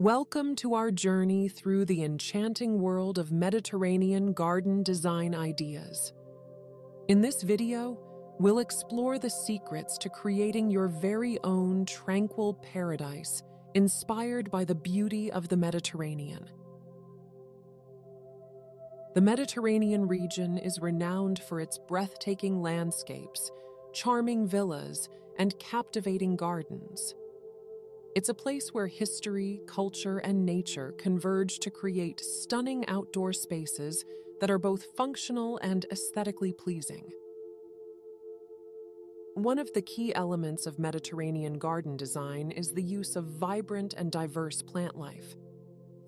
Welcome to our journey through the enchanting world of Mediterranean garden design ideas. In this video, we'll explore the secrets to creating your very own tranquil paradise inspired by the beauty of the Mediterranean. The Mediterranean region is renowned for its breathtaking landscapes, charming villas, and captivating gardens. It's a place where history, culture, and nature converge to create stunning outdoor spaces that are both functional and aesthetically pleasing. One of the key elements of Mediterranean garden design is the use of vibrant and diverse plant life.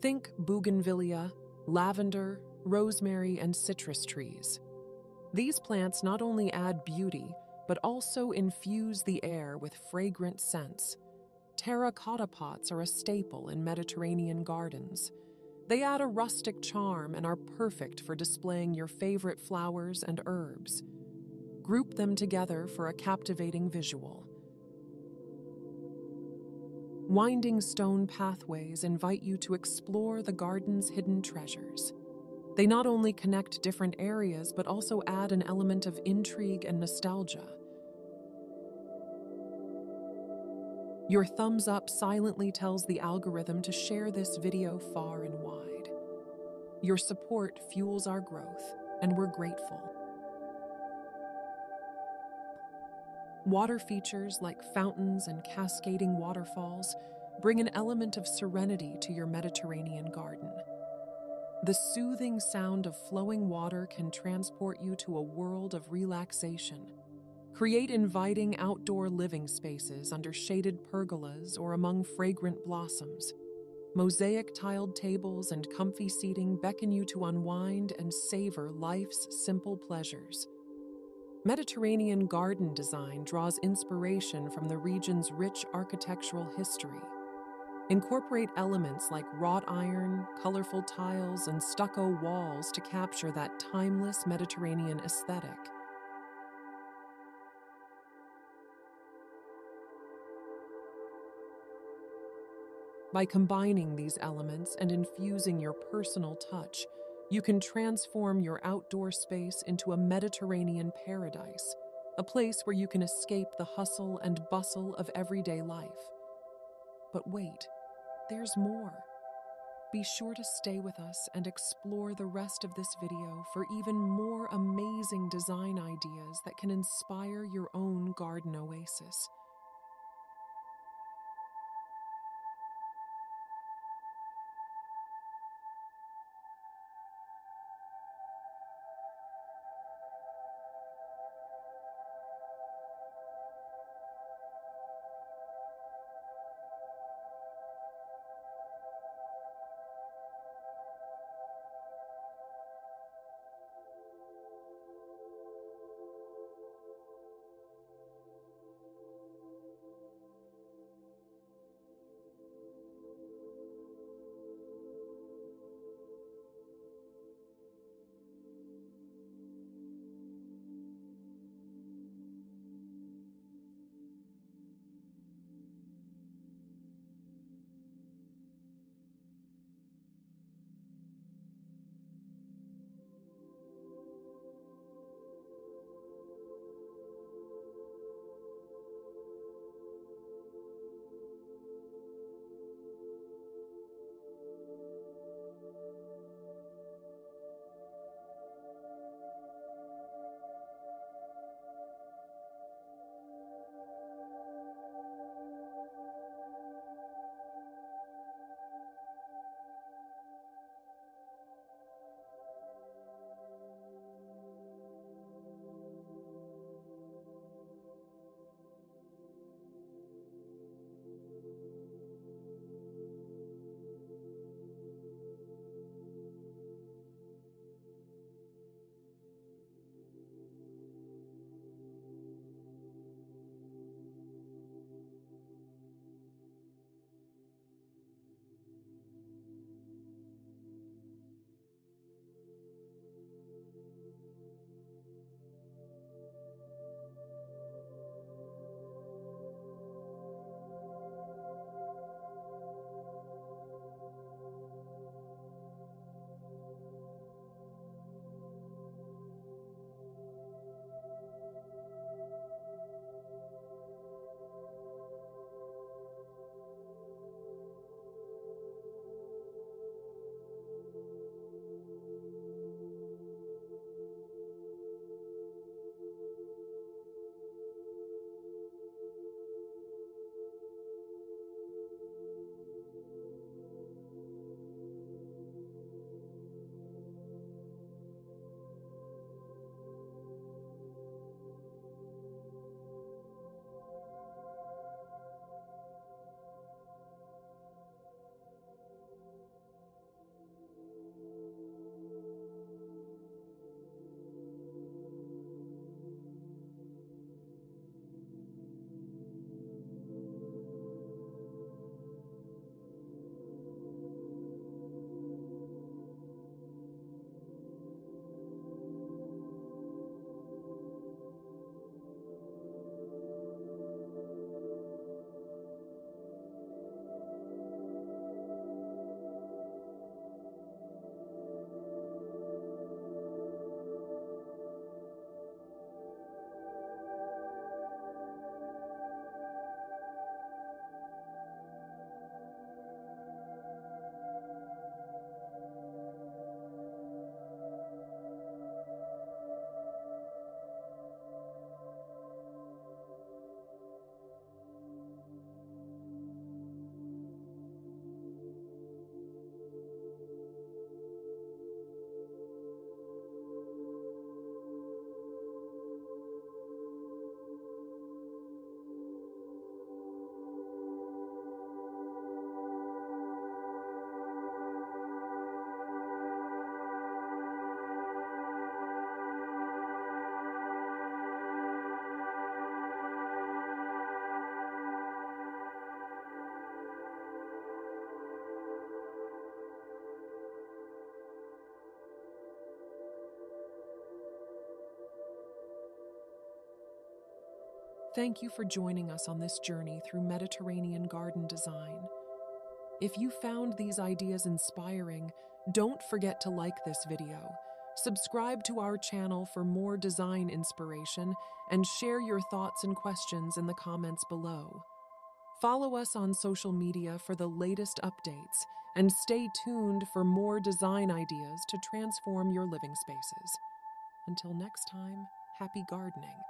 Think bougainvillea, lavender, rosemary, and citrus trees. These plants not only add beauty, but also infuse the air with fragrant scents. Terracotta pots are a staple in Mediterranean gardens. They add a rustic charm and are perfect for displaying your favorite flowers and herbs. Group them together for a captivating visual. Winding stone pathways invite you to explore the garden's hidden treasures. They not only connect different areas, but also add an element of intrigue and nostalgia. Your thumbs up silently tells the algorithm to share this video far and wide. Your support fuels our growth, and we're grateful. Water features like fountains and cascading waterfalls bring an element of serenity to your Mediterranean garden. The soothing sound of flowing water can transport you to a world of relaxation Create inviting outdoor living spaces under shaded pergolas or among fragrant blossoms. Mosaic tiled tables and comfy seating beckon you to unwind and savor life's simple pleasures. Mediterranean garden design draws inspiration from the region's rich architectural history. Incorporate elements like wrought iron, colorful tiles, and stucco walls to capture that timeless Mediterranean aesthetic. By combining these elements and infusing your personal touch, you can transform your outdoor space into a Mediterranean paradise, a place where you can escape the hustle and bustle of everyday life. But wait, there's more. Be sure to stay with us and explore the rest of this video for even more amazing design ideas that can inspire your own garden oasis. Thank you for joining us on this journey through Mediterranean garden design. If you found these ideas inspiring, don't forget to like this video, subscribe to our channel for more design inspiration, and share your thoughts and questions in the comments below. Follow us on social media for the latest updates and stay tuned for more design ideas to transform your living spaces. Until next time, happy gardening.